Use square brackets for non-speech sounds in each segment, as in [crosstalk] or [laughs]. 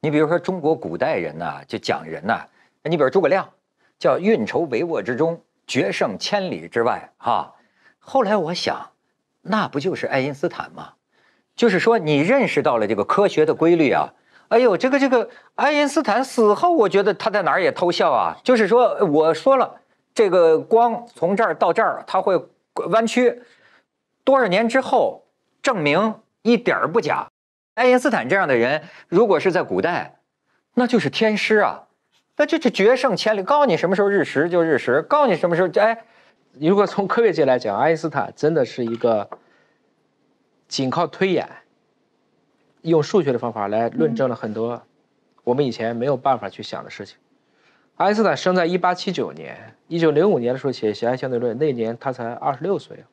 你比如说中国古代人呐，就讲人呐，你比如诸葛亮，叫运筹帷幄之中，决胜千里之外，哈。后来我想，那不就是爱因斯坦吗？就是说你认识到了这个科学的规律啊。哎呦，这个这个爱因斯坦死后，我觉得他在哪儿也偷笑啊。就是说我说了，这个光从这儿到这儿，它会弯曲，多少年之后证明一点儿不假。爱因斯坦这样的人，如果是在古代，那就是天师啊，那这这决胜千里，告诉你什么时候日食就日食，告诉你什么时候哎，如果从科学界来讲，爱因斯坦真的是一个仅靠推演，用数学的方法来论证了很多我们以前没有办法去想的事情。爱因斯坦生在一八七九年，一九零五年的时候写《狭义相对论》，那年他才二十六岁，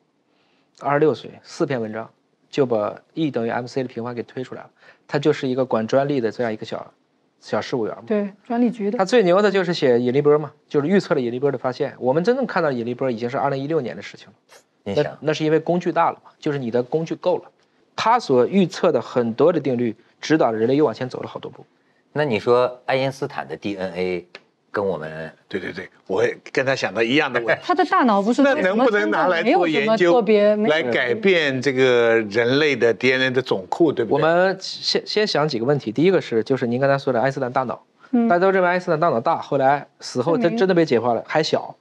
二十六岁，四篇文章。就把 E 等于 mc 的平方给推出来了，它就是一个管专利的这样一个小小事务员嘛。对，专利局的。他最牛的就是写引力波嘛，就是预测了引力波的发现。我们真正看到引力波已经是二零一六年的事情了。那那是因为工具大了嘛，就是你的工具够了。他所预测的很多的定律，指导人类又往前走了好多步。那你说爱因斯坦的 DNA？跟我们对对对，我跟他想的一样的问题。[laughs] 他的大脑不是那能不能拿来做研究，来改变这个人类的 DNA 的总库，对不对？我们先先想几个问题。第一个是，就是您刚才说的爱因斯坦大脑，大家都认为爱因斯坦大脑大，后来死后他真的被解剖了，还小，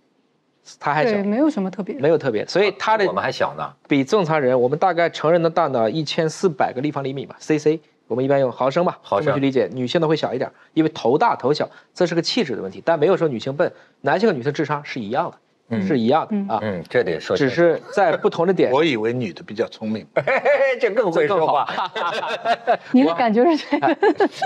他还小，没有什么特别，没有特别，所以他的我们还小呢，比正常人，我们大概成人的大脑一千四百个立方厘米吧，cc。我们一般用毫升吧，毫升去理解。女性的会小一点，因为头大头小，这是个气质的问题。但没有说女性笨，男性和女性智商是一样的，是一样的啊。嗯，这得说。只是在不同的点。[laughs] 我以为女的比较聪明，[laughs] 这更会说话。[laughs] 你的感觉是这样？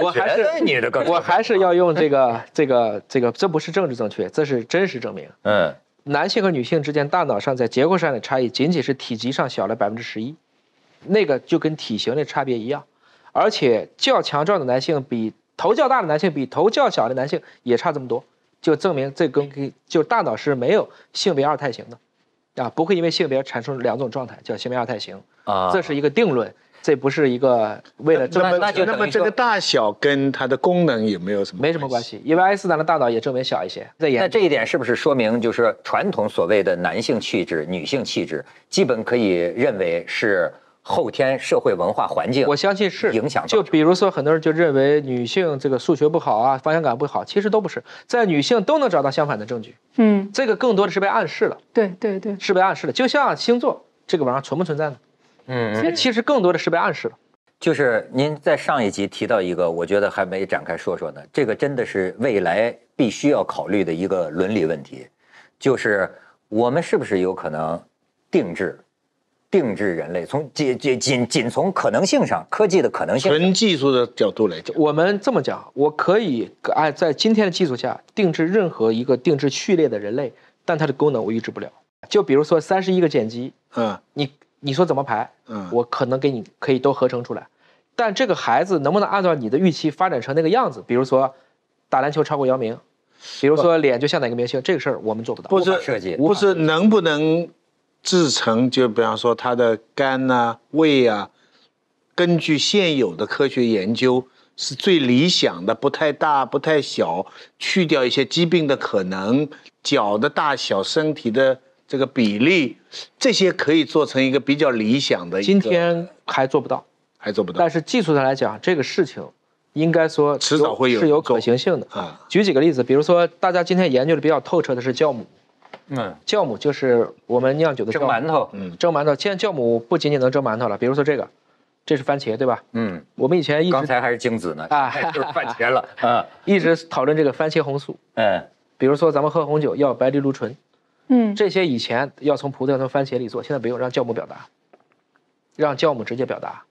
我还是女的更。我还是要用这个这个这个，这不是政治正确，这是真实证明。嗯，男性和女性之间大脑上在结构上的差异，仅仅是体积上小了百分之十一，那个就跟体型的差别一样。而且较强壮的男性比头较大的男性比头较小的男性也差这么多，就证明这跟就大脑是没有性别二态型的，啊，不会因为性别产生两种状态叫性别二态型啊，这是一个定论，这不是一个为了那么那么这个大小跟它的功能有没有什么没什么关系？因为爱因斯坦的大脑也证明小一些。那这一点是不是说明就是传统所谓的男性气质、女性气质，基本可以认为是？后天社会文化环境，我相信是影响。就比如说，很多人就认为女性这个数学不好啊，方向感不好，其实都不是，在女性都能找到相反的证据。嗯，这个更多的是被暗示了。对对对，是被暗示了。就像星座这个玩意儿存不存在呢？嗯，其实更多的是被暗示了。就是您在上一集提到一个，我觉得还没展开说说呢。这个真的是未来必须要考虑的一个伦理问题，就是我们是不是有可能定制？定制人类，从仅仅仅仅从可能性上，科技的可能性，纯技术的角度来讲，我们这么讲，我可以按在今天的技术下定制任何一个定制序列的人类，但它的功能我预知不了。就比如说三十一个碱基，嗯，你你说怎么排，嗯，我可能给你可以都合成出来，但这个孩子能不能按照你的预期发展成那个样子？比如说打篮球超过姚明，比如说脸就像哪个明星，这个事儿我们做不到。不是设计，不是能不能。制成就比方说它的肝呐、胃啊，根据现有的科学研究是最理想的，不太大、不太小，去掉一些疾病的可能，脚的大小、身体的这个比例，这些可以做成一个比较理想的。今天还做不到，还做不到。但是技术上来讲，这个事情应该说迟早会有是有可行性的啊。举几个例子，比如说大家今天研究的比较透彻的是酵母。嗯，酵母就是我们酿酒的蒸馒头。嗯，蒸馒头。现在酵母不仅仅能蒸馒头了，比如说这个，这是番茄，对吧？嗯，我们以前一直刚才还是精子呢，啊，[laughs] 就是番茄了。啊，一直讨论这个番茄红素。嗯，比如说咱们喝红酒要白藜芦醇。嗯，这些以前要从葡萄从番茄里做，现在不用，让酵母表达，让酵母直接表达。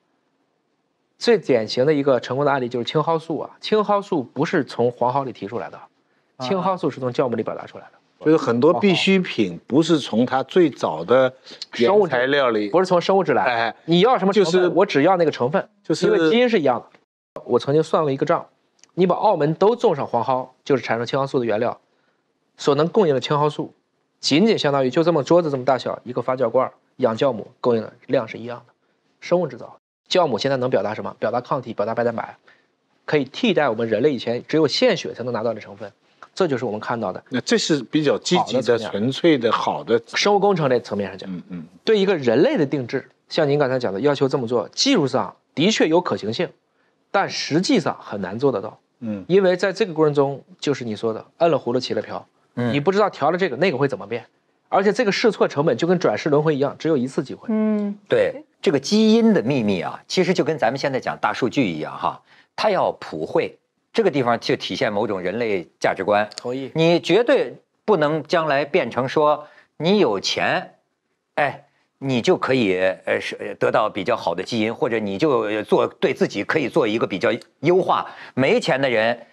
最典型的一个成功的案例就是青蒿素啊，青蒿素不是从黄蒿里提出来的，青蒿素是从酵母里表达出来的。就是很多必需品不是从它最早的生物材料里，不是从生物质来。哎，你要什么成分？我只要那个成分，就是因为基因是一样的。我曾经算过一个账，你把澳门都种上黄蒿，就是产生青蒿素的原料，所能供应的青蒿素，仅仅相当于就这么桌子这么大小一个发酵罐养酵母供应的量是一样的。生物制造酵母现在能表达什么？表达抗体，表达白蛋白，可以替代我们人类以前只有献血才能拿到的成分，这就是我们看到的。那这是比较积极的、纯粹的好的生物工程类层面上讲，嗯嗯，对一个人类的定制，像您刚才讲的，要求这么做，技术上的确有可行性，但实际上很难做得到。嗯，因为在这个过程中，就是你说的，摁了葫芦起了瓢，嗯，你不知道调了这个那个会怎么变，而且这个试错成本就跟转世轮回一样，只有一次机会。嗯，对，这个基因的秘密啊，其实就跟咱们现在讲大数据一样哈。它要普惠，这个地方就体现某种人类价值观。同意。你绝对不能将来变成说你有钱，哎，你就可以呃是得到比较好的基因，或者你就做对自己可以做一个比较优化。没钱的人，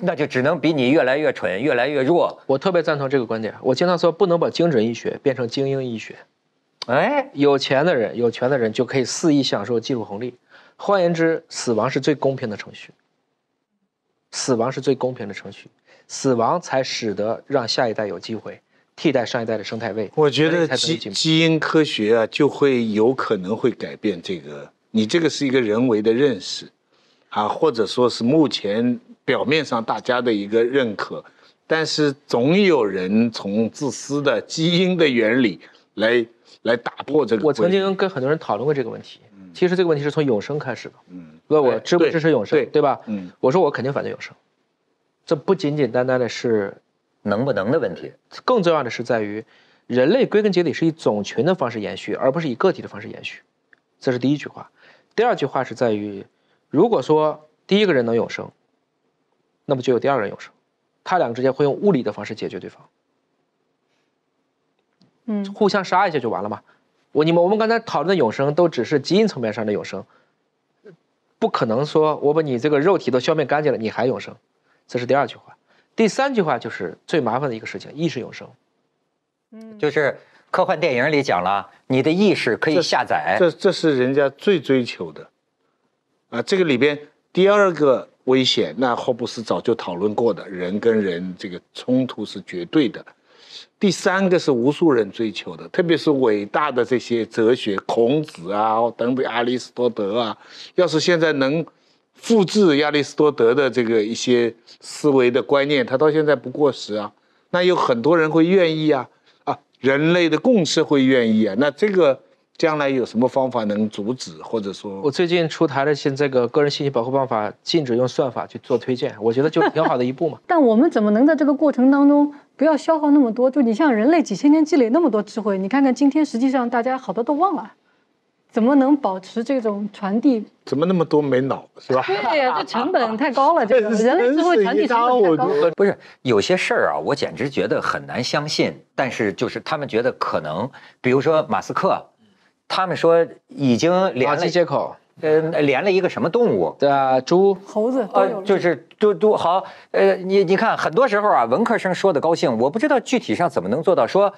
那就只能比你越来越蠢，越来越弱。我特别赞同这个观点。我经常说，不能把精准医学变成精英医学。哎，有钱的人，有权的人就可以肆意享受技术红利。换言之，死亡是最公平的程序。死亡是最公平的程序，死亡才使得让下一代有机会替代上一代的生态位。我觉得基基因科学啊，就会有可能会改变这个。你这个是一个人为的认识，啊，或者说是目前表面上大家的一个认可，但是总有人从自私的基因的原理来来打破这个。我曾经跟很多人讨论过这个问题。其实这个问题是从永生开始的。嗯，问我支不支持永生，对吧？嗯，我说我肯定反对永生。这不仅仅单单的是能不能的问题，更重要的是在于，人类归根结底是以种群的方式延续，而不是以个体的方式延续。这是第一句话。第二句话是在于，如果说第一个人能永生，那么就有第二个人永生，他两个之间会用物理的方式解决对方。嗯，互相杀一下就完了嘛。我你们我们刚才讨论的永生都只是基因层面上的永生，不可能说我把你这个肉体都消灭干净了，你还永生，这是第二句话。第三句话就是最麻烦的一个事情，意识永生。嗯，就是科幻电影里讲了，你的意识可以下载，这这是人家最追求的。啊，这个里边第二个危险，那霍布斯早就讨论过的，人跟人这个冲突是绝对的。第三个是无数人追求的，特别是伟大的这些哲学，孔子啊，等等，亚里士多德啊，要是现在能复制亚里士多德的这个一些思维的观念，他到现在不过时啊，那有很多人会愿意啊，啊，人类的共识会愿意啊，那这个。将来有什么方法能阻止，或者说，我最近出台了现这个个人信息保护办法，禁止用算法去做推荐，我觉得就挺好的一步嘛。[laughs] 但我们怎么能在这个过程当中不要消耗那么多？就你像人类几千年积累那么多智慧，你看看今天实际上大家好多都忘了，怎么能保持这种传递？怎么那么多没脑是吧？对呀，这成本太高了，[laughs] 这个人类智慧传递成本太高。不是有些事儿啊，我简直觉得很难相信。但是就是他们觉得可能，比如说马斯克。他们说已经连了接口，呃，连了一个什么动物？对啊，猪、猴子呃，就是都都好。呃，你你看，很多时候啊，文科生说的高兴，我不知道具体上怎么能做到。说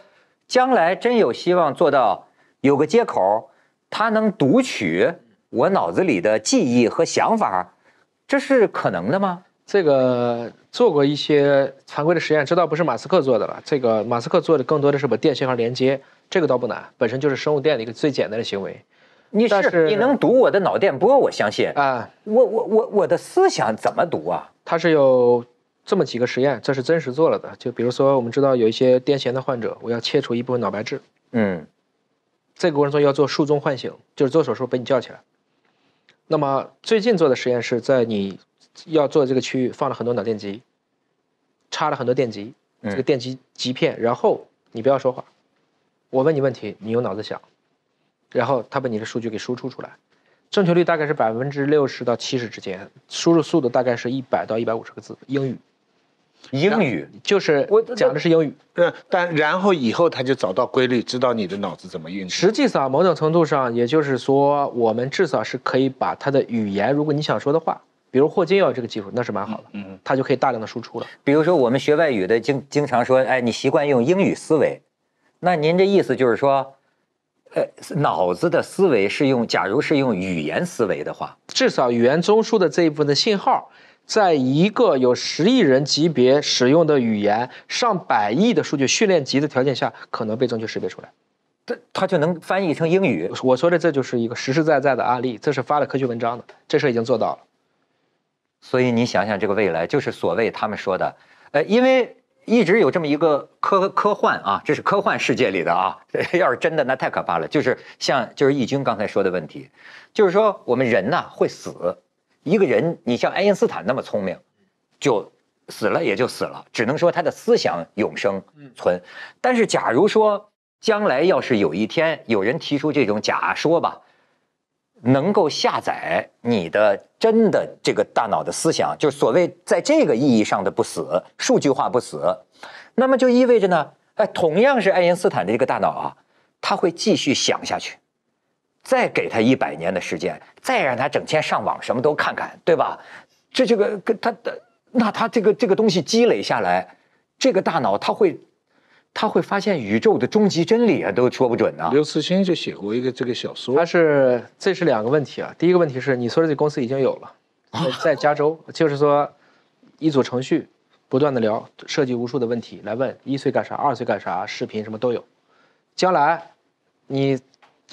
将来真有希望做到有个接口，它能读取我脑子里的记忆和想法，这是可能的吗？这个做过一些常规的实验，这倒不是马斯克做的了。这个马斯克做的更多的是把电信号连接。这个倒不难，本身就是生物电的一个最简单的行为。你是你能读我的脑电波，我相信啊。我我我我的思想怎么读啊？它是有这么几个实验，这是真实做了的。就比如说，我们知道有一些癫痫的患者，我要切除一部分脑白质。嗯，这个过程中要做术中唤醒，就是做手术把你叫起来。那么最近做的实验是在你要做这个区域放了很多脑电极，插了很多电极，这个电极极片，然后你不要说话。我问你问题，你用脑子想，然后他把你的数据给输出出来，正确率大概是百分之六十到七十之间，输入速度大概是一百到一百五十个字。英语，英语就是我讲的是英语。嗯，但然后以后他就找到规律，知道你的脑子怎么运作。实际上，某种程度上，也就是说，我们至少是可以把他的语言，如果你想说的话，比如霍金要这个技术，那是蛮好的。嗯，他就可以大量的输出了。比如说，我们学外语的经经常说，哎，你习惯用英语思维。那您这意思就是说，呃，脑子的思维是用，假如是用语言思维的话，至少语言中枢的这一部分的信号，在一个有十亿人级别使用的语言、上百亿的数据训练集的条件下，可能被正确识别出来，这它就能翻译成英语。我说的这就是一个实实在在的案例，这是发了科学文章的，这事已经做到了。所以你想想这个未来，就是所谓他们说的，呃，因为一直有这么一个科科幻啊，这是科幻世界里的啊，[laughs] 要是真的那太可怕了。就是像就是义军刚才说的问题，就是说我们人呐会死，一个人你像爱因斯坦那么聪明，就死了也就死了，只能说他的思想永生存。但是假如说将来要是有一天有人提出这种假说吧。能够下载你的真的这个大脑的思想，就是所谓在这个意义上的不死，数据化不死，那么就意味着呢，哎，同样是爱因斯坦的这个大脑啊，他会继续想下去，再给他一百年的时间，再让他整天上网什么都看看，对吧？这这个跟他的那他这个这个东西积累下来，这个大脑他会。他会发现宇宙的终极真理啊，都说不准呢。刘慈欣就写过一个这个小说。他是这是两个问题啊。第一个问题是，你说的这公司已经有了，在加州，就是说一组程序不断的聊，设计无数的问题来问一岁干啥，二岁干啥，视频什么都有。将来你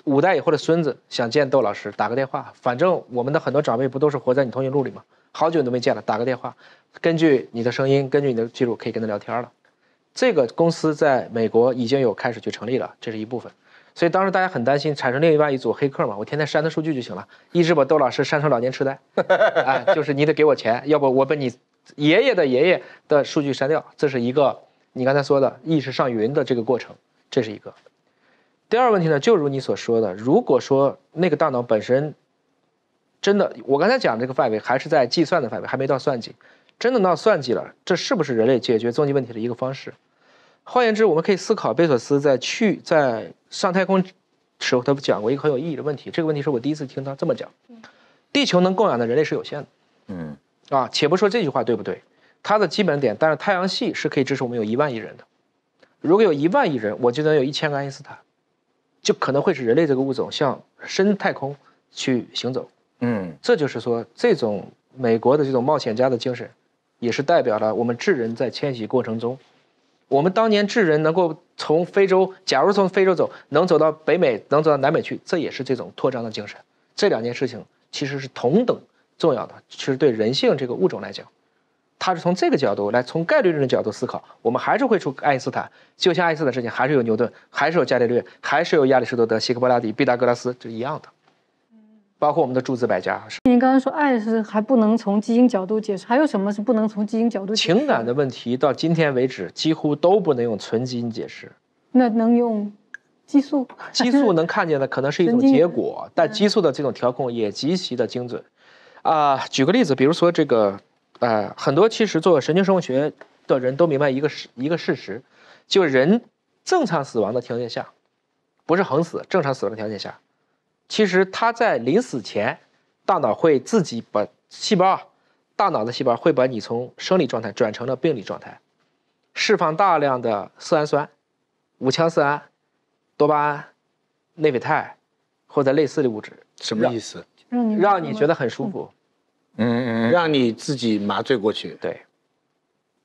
五代以后的孙子想见窦老师，打个电话，反正我们的很多长辈不都是活在你通讯录里吗？好久都没见了，打个电话，根据你的声音，根据你的记录，可以跟他聊天了。这个公司在美国已经有开始去成立了，这是一部分，所以当时大家很担心产生另外一组黑客嘛，我天天删他数据就行了，一直把窦老师删成老年痴呆，[laughs] 哎，就是你得给我钱，要不我把你爷爷的爷爷的数据删掉，这是一个你刚才说的意识上云的这个过程，这是一个。第二个问题呢，就如你所说的，如果说那个大脑本身真的，我刚才讲这个范围还是在计算的范围，还没到算计，真的到算计了，这是不是人类解决终极问题的一个方式？换言之，我们可以思考贝索斯在去在上太空时候，他讲过一个很有意义的问题。这个问题是我第一次听他这么讲：地球能供养的人类是有限的。嗯，啊，且不说这句话对不对，它的基本点，但是太阳系是可以支持我们有一万亿人的。如果有一万亿人，我就能有一千个爱因斯坦，就可能会使人类这个物种向深太空去行走。嗯，这就是说，这种美国的这种冒险家的精神，也是代表了我们智人在迁徙过程中。我们当年智人能够从非洲，假如从非洲走，能走到北美，能走到南美去，这也是这种扩张的精神。这两件事情其实是同等重要的。其实对人性这个物种来讲，它是从这个角度来，从概率论的角度思考，我们还是会出爱因斯坦。就像爱因斯坦事情，还是有牛顿，还是有伽利略，还是有亚里士多德、希克波拉底、毕达哥拉斯，这一样的。包括我们的诸子百家。您刚刚说爱是还不能从基因角度解释，还有什么是不能从基因角度？情感的问题到今天为止几乎都不能用纯基因解释。那能用激素？激素能看见的可能是一种结果，[laughs] 但激素的这种调控也极其的精准。啊，举个例子，比如说这个，呃，很多其实做神经生物学的人都明白一个事一个事实，就人正常死亡的条件下，不是横死，正常死亡的条件下。其实他在临死前，大脑会自己把细胞啊，大脑的细胞会把你从生理状态转成了病理状态，释放大量的色氨酸、五羟色胺、多巴胺、内啡肽或者类似的物质。什么意思？让你让你觉得很舒服，嗯嗯，让你自己麻醉过去。对，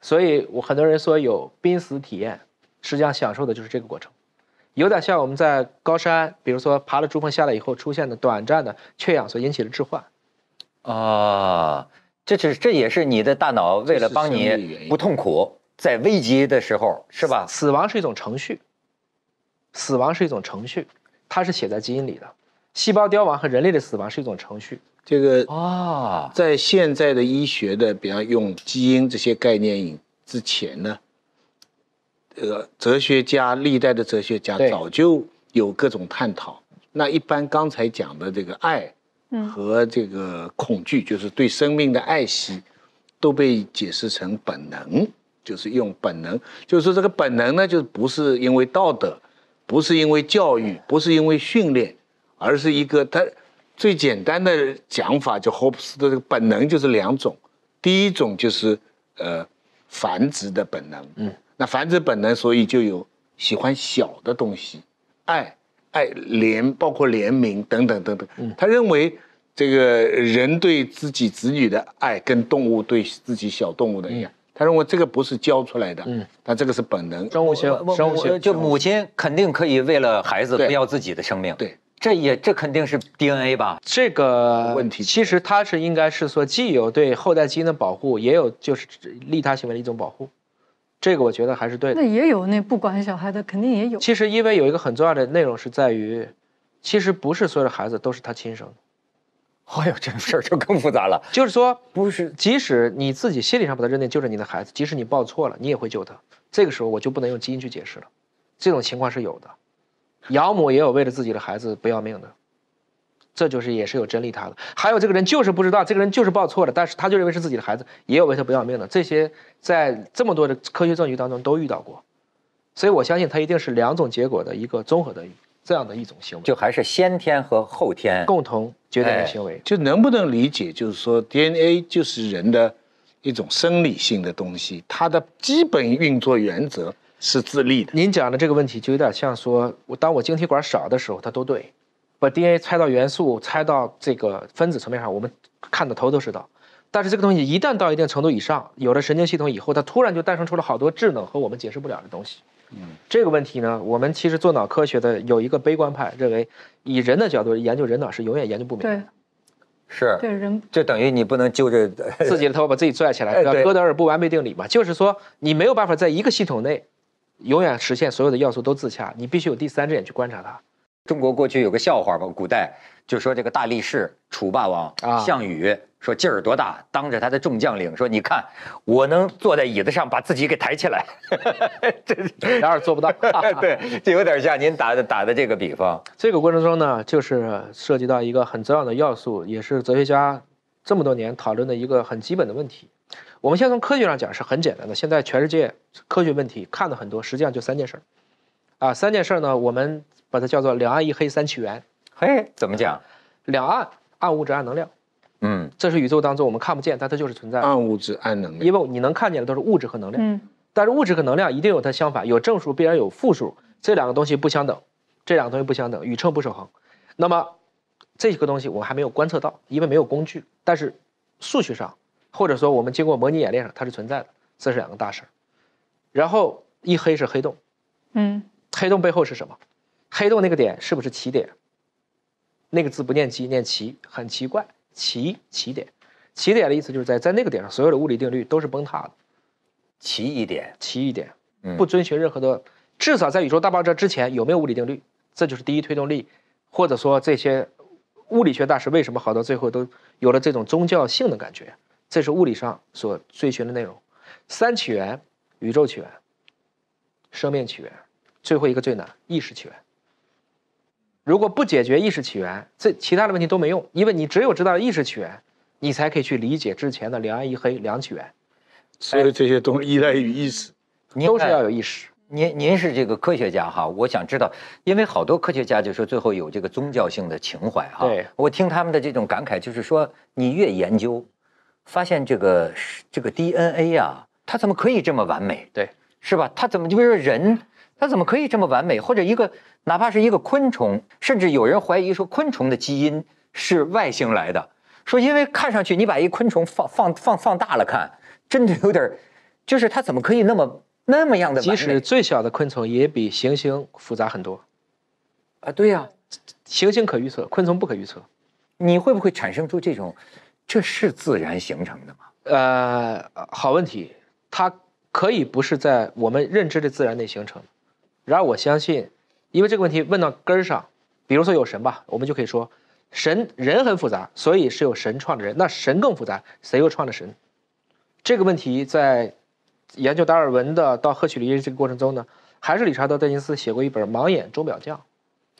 所以我很多人说有濒死体验，实际上享受的就是这个过程。有点像我们在高山，比如说爬了珠峰下来以后出现的短暂的缺氧所引起的置换，啊，这是这也是你的大脑为了帮你不痛苦，在危急的时候是吧？死亡是一种程序，死亡是一种程序，它是写在基因里的。细胞凋亡和人类的死亡是一种程序。这个啊，在现在的医学的，比方用基因这些概念之前呢？这个哲学家，历代的哲学家早就有各种探讨。那一般刚才讲的这个爱，和这个恐惧，就是对生命的爱惜，都被解释成本能，就是用本能，就是说这个本能呢，就不是因为道德，不是因为教育，不是因为训练，而是一个它最简单的讲法，就霍布斯的这个本能就是两种，第一种就是呃繁殖的本能，嗯。那繁殖本能，所以就有喜欢小的东西，爱爱怜，包括怜悯等等等等。他认为这个人对自己子女的爱，跟动物对自己小动物的一样。他认为这个不是教出来的，嗯，但这个是本能。生物学，生物学，就母亲肯定可以为了孩子不要自己的生命。对，这也这肯定是 DNA 吧？这个问题其实它是应该是说，既有对后代基因的保护，也有就是利他行为的一种保护。这个我觉得还是对的。那也有那不管小孩的，肯定也有。其实因为有一个很重要的内容是在于，其实不是所有的孩子都是他亲生的。[laughs] 哎呦，这个事儿就更复杂了。就是说，不是，即使你自己心理上把他认定就是你的孩子，即使你抱错了，你也会救他。这个时候我就不能用基因去解释了。这种情况是有的。养母也有为了自己的孩子不要命的，这就是也是有真利他的。还有这个人就是不知道，这个人就是报错了，但是他就认为是自己的孩子，也有为他不要命的。这些在这么多的科学证据当中都遇到过，所以我相信他一定是两种结果的一个综合的这样的一种行为，就还是先天和后天共同决定的行为。就能不能理解，就是说 DNA 就是人的一种生理性的东西，它的基本运作原则。是自立的。您讲的这个问题就有点像说，我当我晶体管少的时候，它都对，把 DNA 拆到元素、拆到这个分子层面上，我们看的头头是道。但是这个东西一旦到一定程度以上，有了神经系统以后，它突然就诞生出了好多智能和我们解释不了的东西。嗯，这个问题呢，我们其实做脑科学的有一个悲观派认为，以人的角度研究人脑是永远研究不明。白的，是。对人，就等于你不能揪着自己的头把自己拽起来。哥德尔不完备定理嘛，就是说你没有办法在一个系统内。永远实现所有的要素都自洽，你必须有第三只眼去观察它。中国过去有个笑话吧，古代就说这个大力士楚霸王项羽说劲儿多大，当着他的众将领说：“你看，我能坐在椅子上把自己给抬起来。[laughs] ”这哪儿做不到。[laughs] 对，这有点像您打的打的这个比方。这个过程中呢，就是涉及到一个很重要的要素，也是哲学家这么多年讨论的一个很基本的问题。我们先从科学上讲是很简单的。现在全世界科学问题看的很多，实际上就三件事儿，啊，三件事儿呢，我们把它叫做两岸一黑三起源。嘿，怎么讲？两岸，暗物质、暗能量。嗯，这是宇宙当中我们看不见，但它就是存在。暗物质、暗能量。因为你能看见的都是物质和能量。嗯。但是物质和能量一定有它相反，有正数必然有负数，这两个东西不相等，这两个东西不相等，宇称不守恒。那么这个东西我们还没有观测到，因为没有工具。但是数学上。或者说，我们经过模拟演练上，它是存在的，这是两个大事儿。然后一黑是黑洞，嗯，黑洞背后是什么？黑洞那个点是不是奇点？那个字不念奇，念奇，很奇怪，奇奇点。奇点的意思就是在在那个点上，所有的物理定律都是崩塌的。奇一点，奇一点，不遵循任何的，至少在宇宙大爆炸之前有没有物理定律？这就是第一推动力，或者说这些物理学大师为什么好到最后都有了这种宗教性的感觉？这是物理上所追寻的内容，三起源：宇宙起源、生命起源，最后一个最难，意识起源。如果不解决意识起源，这其他的问题都没用，因为你只有知道意识起源，你才可以去理解之前的两暗一黑两起源。所有这些东西依赖于意识，都是要有意识。您您是这个科学家哈，我想知道，因为好多科学家就说最后有这个宗教性的情怀哈。对，我听他们的这种感慨，就是说你越研究。发现这个这个 DNA 呀，它怎么可以这么完美？对，是吧？它怎么就比如说人，它怎么可以这么完美？或者一个哪怕是一个昆虫，甚至有人怀疑说昆虫的基因是外星来的，说因为看上去你把一昆虫放放放放大了看，真的有点，就是它怎么可以那么那么样的？即使最小的昆虫也比行星复杂很多。啊，对呀，行星可预测，昆虫不可预测。你会不会产生出这种？这是自然形成的吗？呃，好问题，它可以不是在我们认知的自然内形成。然而我相信，因为这个问题问到根儿上，比如说有神吧，我们就可以说，神人很复杂，所以是有神创的人。那神更复杂，谁又创的神？这个问题在研究达尔文的到赫胥黎这个过程中呢，还是理查德·戴金斯写过一本《盲眼钟表匠》。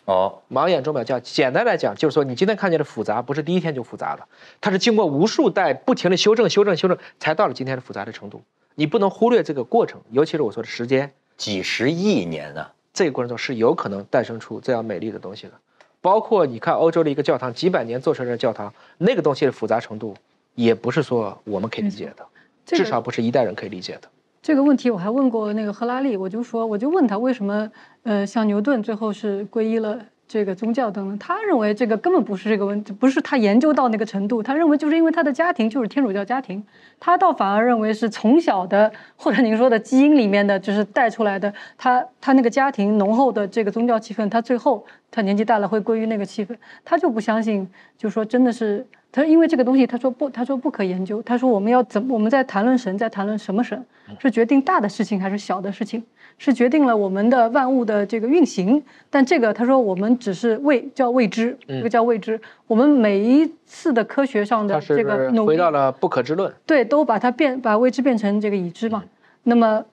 哦，盲眼钟表匠，简单来讲就是说，你今天看见的复杂，不是第一天就复杂的，它是经过无数代不停的修正、修正、修正，才到了今天的复杂的程度。你不能忽略这个过程，尤其是我说的时间，几十亿年呢，这个过程中是有可能诞生出这样美丽的东西的。包括你看欧洲的一个教堂，几百年做成的教堂，那个东西的复杂程度，也不是说我们可以理解的，至少不是一代人可以理解的。这个问题我还问过那个赫拉利，我就说，我就问他为什么，呃，像牛顿最后是皈依了这个宗教等等，他认为这个根本不是这个问题，不是他研究到那个程度，他认为就是因为他的家庭就是天主教家庭，他倒反而认为是从小的或者您说的基因里面的就是带出来的，他他那个家庭浓厚的这个宗教气氛，他最后他年纪大了会归于那个气氛，他就不相信，就说真的是他，因为这个东西他说不，他说不可研究，他说我们要怎么我们在谈论神，在谈论什么神，是决定大的事情还是小的事情，是决定了我们的万物的这个运行，但这个他说我们只是未叫未知，这个叫未知，我们每一次的科学上的这个努力，回到了不可知论，对，都把它变把未知变成这个已知嘛，那么。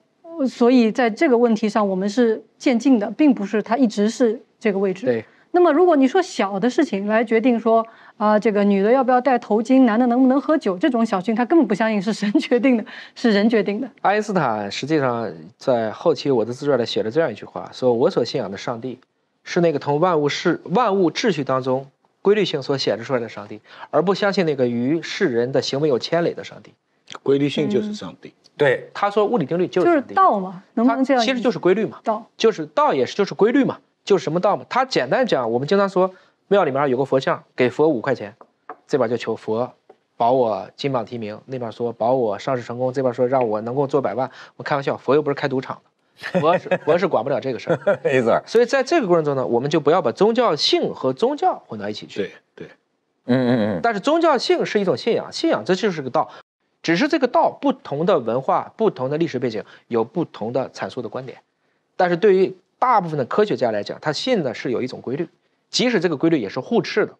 所以在这个问题上，我们是渐进的，并不是它一直是这个位置。对。那么如果你说小的事情来决定说啊，这个女的要不要戴头巾，男的能不能喝酒，这种小事他根本不相信是神决定的，[laughs] 是人决定的。爱因斯坦实际上在后期我的自传里写了这样一句话：说我所信仰的上帝，是那个从万物世万物秩序当中规律性所显示出来的上帝，而不相信那个与世人的行为有牵累的上帝。规律性就是上帝。对，他说物理定律就是就是道嘛，能不能这样？其实就是规律嘛，道就是道也是就是规律嘛，就是什么道嘛？他简单讲，我们经常说庙里面有个佛像，给佛五块钱，这边就求佛保我金榜题名，那边说保我上市成功，这边说让我能够做百万。我开玩笑，佛又不是开赌场的，佛是佛是管不了这个事儿，[laughs] 没错。所以在这个过程中呢，我们就不要把宗教性和宗教混到一起去。对对，嗯嗯嗯。但是宗教性是一种信仰，信仰这就是个道。只是这个道，不同的文化、不同的历史背景，有不同的阐述的观点。但是对于大部分的科学家来讲，他信的是有一种规律，即使这个规律也是互斥的，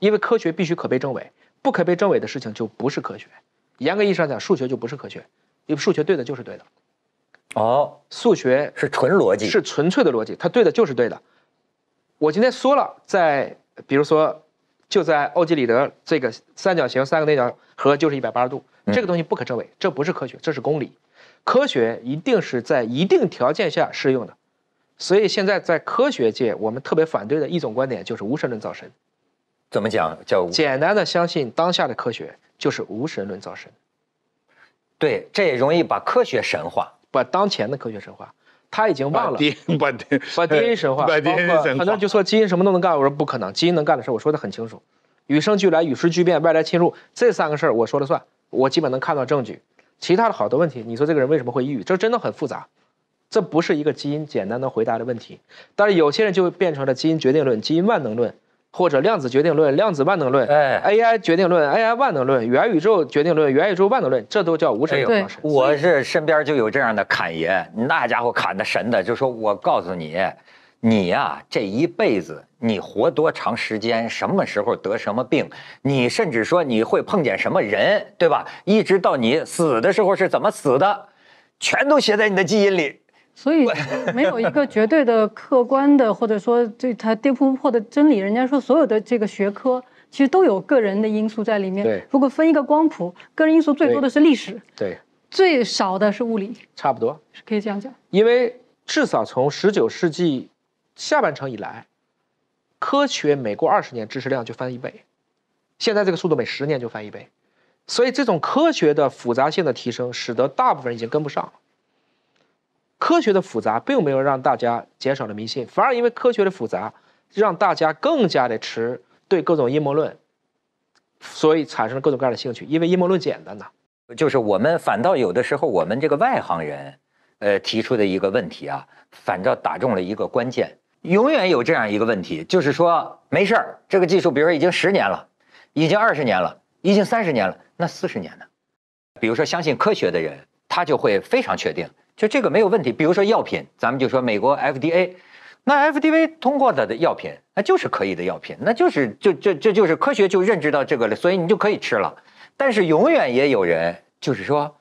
因为科学必须可被证伪，不可被证伪的事情就不是科学。严格意义上讲，数学就不是科学，因为数学对的就是对的。哦，数学是纯逻辑，是纯粹的逻辑，它对的就是对的。我今天说了，在比如说，就在欧几里得这个三角形三个内角和就是一百八十度。这个东西不可证伪，这不是科学，这是公理。科学一定是在一定条件下适用的，所以现在在科学界，我们特别反对的一种观点就是无神论造神。怎么讲？叫简单的相信当下的科学就是无神论造神。对，这也容易把科学神化，把当前的科学神化。他已经忘了把把 DNA 神化，把 DNA [laughs] 神化。[laughs] 很多人就说基因什么都能干，我说不可能，基因能干的事我说的很清楚，与生俱来、与时俱变、外来侵入这三个事儿我说了算。我基本能看到证据，其他的好多问题，你说这个人为什么会抑郁？这真的很复杂，这不是一个基因简单的回答的问题。但是有些人就变成了基因决定论、基因万能论，或者量子决定论、量子万能论，哎，AI 决定论、AI 万能论、元宇宙决定论、元宇宙万能论，这都叫无神论。我是身边就有这样的侃爷，那家伙侃的神的，就说我告诉你。你呀，这一辈子你活多长时间，什么时候得什么病，你甚至说你会碰见什么人，对吧？一直到你死的时候是怎么死的，全都写在你的基因里。所以没有一个绝对的客观的，或者说这它跌扑不破的真理。人家说所有的这个学科其实都有个人的因素在里面。对。如果分一个光谱，个人因素最多的是历史。对。最少的是物理。差不多。是可以这样讲。因为至少从十九世纪。下半程以来，科学每过二十年知识量就翻一倍，现在这个速度每十年就翻一倍，所以这种科学的复杂性的提升，使得大部分人已经跟不上了。科学的复杂并没有让大家减少了迷信，反而因为科学的复杂，让大家更加的持对各种阴谋论，所以产生了各种各样的兴趣。因为阴谋论简单呐，就是我们反倒有的时候我们这个外行人，呃提出的一个问题啊，反倒打中了一个关键。永远有这样一个问题，就是说没事儿，这个技术，比如说已经十年了，已经二十年了，已经三十年了，那四十年呢？比如说相信科学的人，他就会非常确定，就这个没有问题。比如说药品，咱们就说美国 FDA，那 FDA 通过的的药品，那就是可以的药品，那就是就这这就是科学就认知到这个了，所以你就可以吃了。但是永远也有人就是说，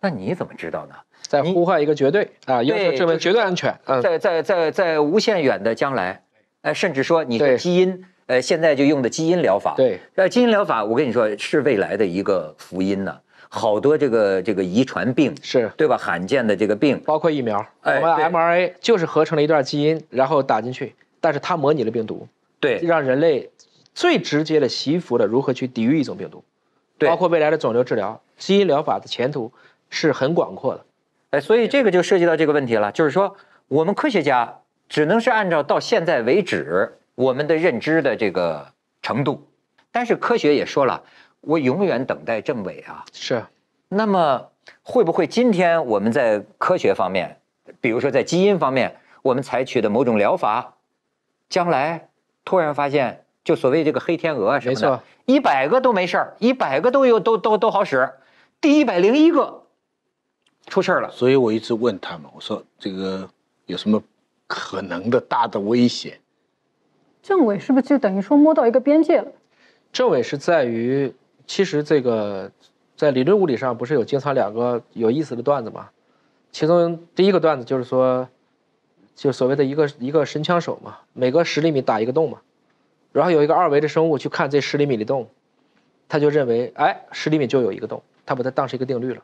那你怎么知道呢？在呼唤一个绝对啊，要求证明绝对安全。在在在在无限远的将来，呃，甚至说你的基因，呃，现在就用的基因疗法，对，呃，基因疗法，我跟你说是未来的一个福音呢。好多这个这个遗传病是。对吧？罕见的这个病，包括疫苗，我们 mRNA 就是合成了一段基因，然后打进去，但是它模拟了病毒，对，让人类最直接的习服了如何去抵御一种病毒，对，包括未来的肿瘤治疗，基因疗法的前途是很广阔的。哎，所以这个就涉及到这个问题了，就是说，我们科学家只能是按照到现在为止我们的认知的这个程度，但是科学也说了，我永远等待政委啊。是。那么会不会今天我们在科学方面，比如说在基因方面，我们采取的某种疗法，将来突然发现，就所谓这个黑天鹅啊什么的，一百个都没事儿，一百个都有都都都好使，第一百零一个出事儿了。所以我一直问他们，我说这个有什么可能的大的危险？政委是不是就等于说摸到一个边界了？政委是在于，其实这个在理论物理上不是有经常两个有意思的段子吗？其中第一个段子就是说，就所谓的一个一个神枪手嘛，每隔十厘米打一个洞嘛，然后有一个二维的生物去看这十厘米的洞，他就认为，哎，十厘米就有一个洞，他把它当成一个定律了。